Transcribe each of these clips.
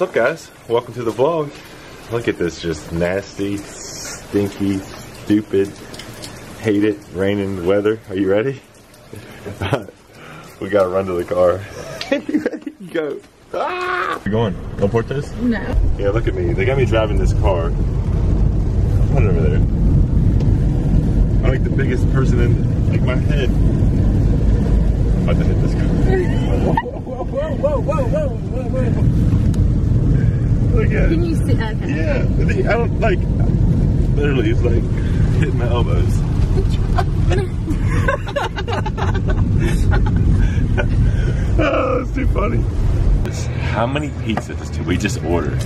What's up guys? Welcome to the vlog. Look at this just nasty, stinky, stupid, hate it, raining weather. Are you ready? we gotta run to the car. you ready? Go. Ah! You going? No Portes? No. Yeah, look at me. They got me driving this car. Put it over there. I'm like the biggest person in like my head. I'm about to hit this car. Whoa, whoa, whoa, whoa, whoa, whoa, whoa. Look at Can you see? Okay. Yeah, the- I don't like. Literally, it's like hitting my elbows. oh, it's too funny. How many pizzas did we just order?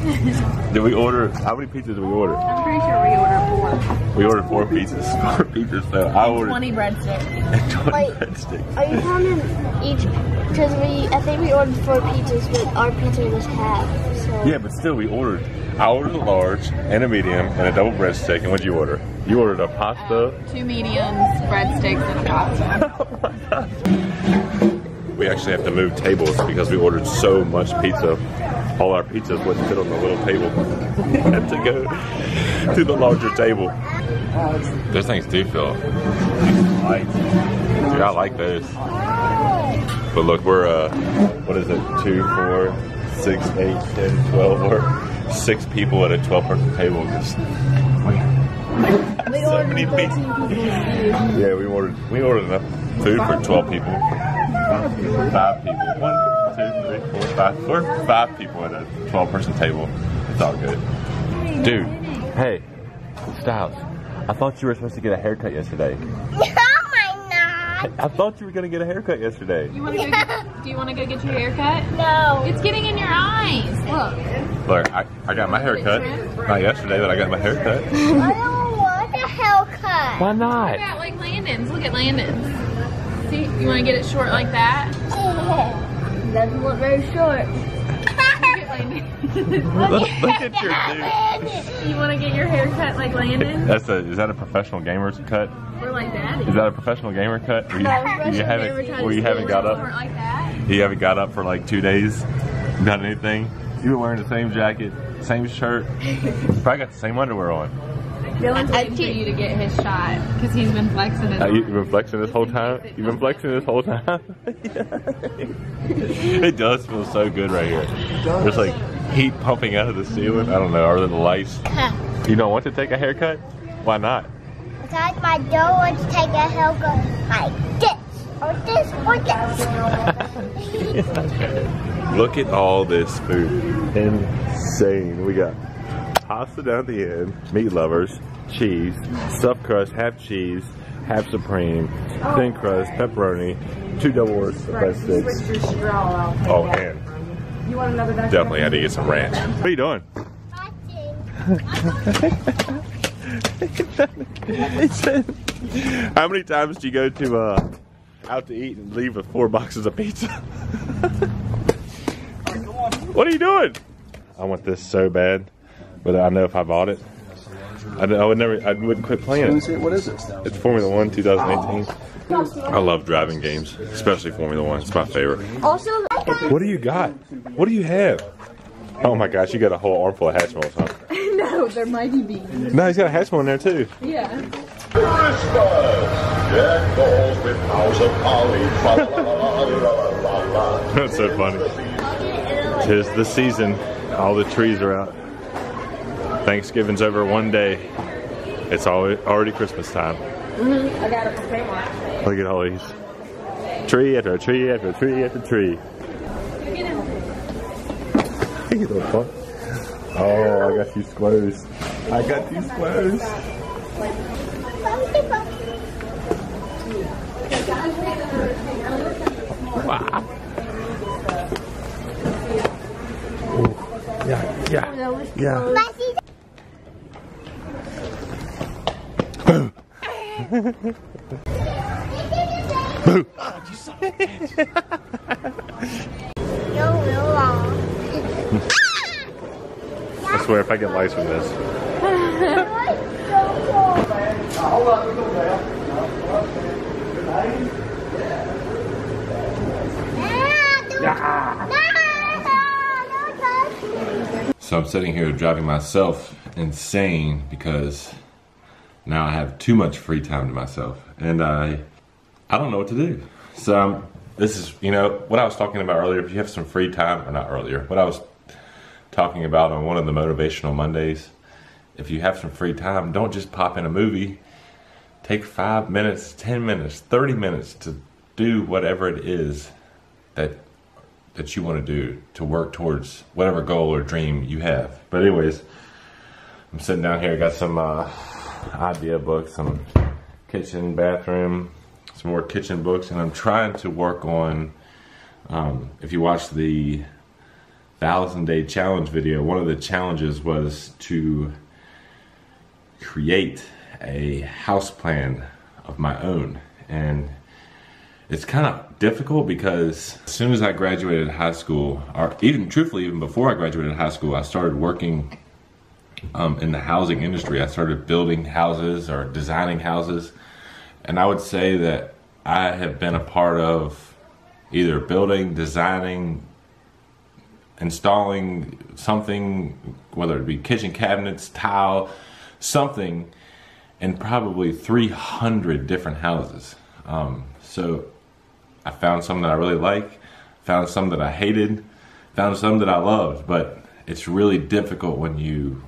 did we order? How many pizzas did we order? I'm pretty sure we ordered four. We ordered four pizzas. Four pizzas. So I ordered 20 breadsticks. 20 Wait. breadsticks. Are you counting each? Because we, I think we ordered four pizzas, but our pizza was half. Yeah, but still, we ordered. I ordered a large and a medium and a double breadstick. And what'd you order? You ordered a pasta. Two mediums, breadsticks, and a pasta. We actually have to move tables because we ordered so much pizza. All our pizzas wouldn't fit on the little table. we had to go to the larger table. Those things do feel light. Dude, I like those. But look, we're, uh, what is it? Two, four, six, eight, ten, twelve. We're six people at a 12 person table. Just We So ordered many 14 pieces. pieces. Yeah, we ordered we ordered enough food for 12 people. Five people. One, two, three, four, five. We're five people at a 12 person table. It's all good. Dude, hey, Styles, I thought you were supposed to get a haircut yesterday. No, I'm not. I thought you were going to get a haircut yesterday. You wanna go get, do you want to go get your haircut? No. It's getting in your eyes. Look. Look, I, I got my haircut. Not yesterday, but I got my haircut. I don't want a haircut. Why Look not? at like Landon's. Look at Landon's. See, you want to get it short like that? Doesn't look very short. Look at Landon. Look, look at your dude. you want to get your hair cut like Landon? That's a, is that a professional gamer's cut? Or like Daddy? Is that a professional gamer cut? Where you, No, you haven't, where you haven't got up? like that? You haven't got up for like two days, done anything. You've been wearing the same jacket, same shirt, probably got the same underwear on. Dylan's waiting for you to get his shot because he's been flexing his Uh, you've been flexing this whole time? You've been flexing this whole time? it does feel so good right here. There's like heat pumping out of the ceiling. I don't know, are there the lights? You don't want to take a haircut? Why not? Because my dog wants to take a haircut like this, or this, or this. Look at all this food. Insane. We got pasta down at the end, meat lovers, cheese, stuffed crust, half cheese, half supreme, thin crust, pepperoni, two double order breadsticks. Oh, and definitely had to get some ranch. What are you doing? How many times do you go to uh, out to eat and leave with four boxes of pizza? what are you doing? I want this so bad, but I know if I bought it, I, I would never, I wouldn't quit playing it. What is it? It's Formula One 2018. I love driving games, especially Formula One. It's my favorite. Also, What do you got? What do you have? Oh my gosh, you got a whole armful of Hatchimals, huh? no, they're Mighty Beanz. No, he's got a Hatchimal in there too. Yeah. That's so funny. Tis the season. All the trees are out. Thanksgiving's over one day. It's already, already Christmas time. Mm-hmm. I got it from Kmart. Look at all these. Tree after tree after tree after tree. You little fuck. Oh, I got you squares. I got you squares. Wow. Ooh. Yeah, yeah, yeah. Long. I swear, if I get lice from this. So I'm sitting here driving myself insane because now I have too much free time to myself and I I don't know what to do. So um, this is you know what I was talking about earlier. If you have some free time, or not earlier, what I was talking about on one of the motivational Mondays. If you have some free time, don't just pop in a movie. Take five minutes, ten minutes, thirty minutes to do whatever it is that that you want to do to work towards whatever goal or dream you have. But anyways, I'm sitting down here, I got some uh, idea books, some kitchen, bathroom, some more kitchen books, and I'm trying to work on. Um, if you watch the thousand day challenge video, one of the challenges was to create a house plan of my own, and it's kind of difficult because as soon as I graduated high school, or even truthfully, even before I graduated high school, I started working um, in the housing industry. I started building houses or designing houses. And I would say that I have been a part of either building, designing, installing something, whether it be kitchen cabinets, tile, something, in probably 300 different houses. Um, so I found some that I really like, found some that I hated, found some that I loved, but it's really difficult when you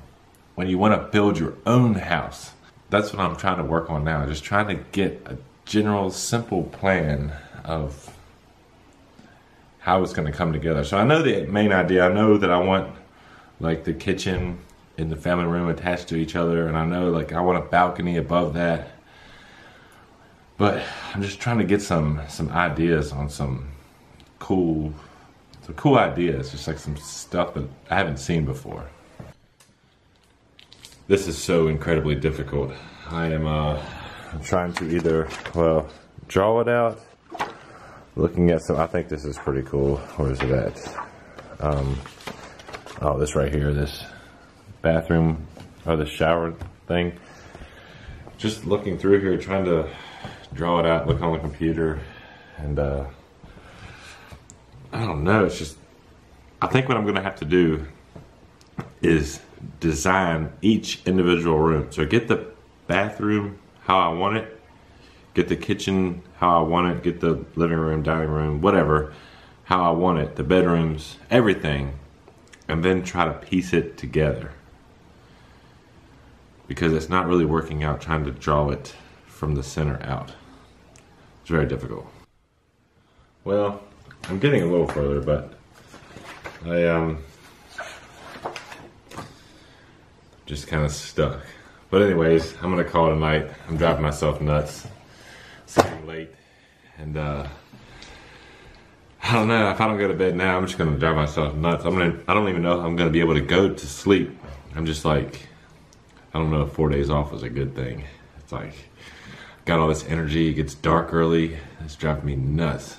when you want to build your own house. That's what I'm trying to work on now, just trying to get a general simple plan of how it's going to come together. So I know the main idea. I know that I want like the kitchen and the family room attached to each other and I know like I want a balcony above that but I'm just trying to get some some ideas on some cool some cool ideas, just like some stuff that I haven't seen before. This is so incredibly difficult. I am uh, trying to either well draw it out. Looking at some, I think this is pretty cool. Where is it at? Um, oh, this right here, this bathroom or the shower thing. Just looking through here, trying to draw it out, look on the computer, and uh, I don't know. It's just I think what I'm going to have to do is design each individual room. So get the bathroom how I want it, get the kitchen how I want it, get the living room, dining room, whatever, how I want it, the bedrooms, everything, and then try to piece it together. Because it's not really working out trying to draw it from the center out. It's very difficult. Well, I'm getting a little further, but I um just kind of stuck. But anyways, I'm gonna call it a night. I'm driving myself nuts. It's getting late, and uh, I don't know. If I don't go to bed now, I'm just gonna drive myself nuts. I'm gonna. I don't even know if I'm gonna be able to go to sleep. I'm just like, I don't know if four days off was a good thing. It's like got all this energy. It gets dark early. It's driving me nuts.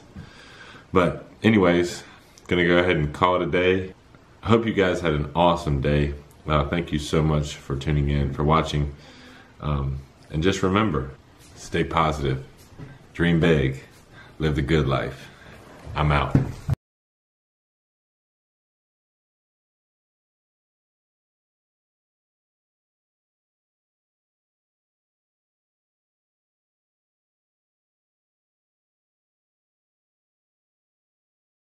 But anyways, gonna go ahead and call it a day. I hope you guys had an awesome day. Uh, thank you so much for tuning in, for watching. Um, and just remember, stay positive, dream big, live the good life. I'm out.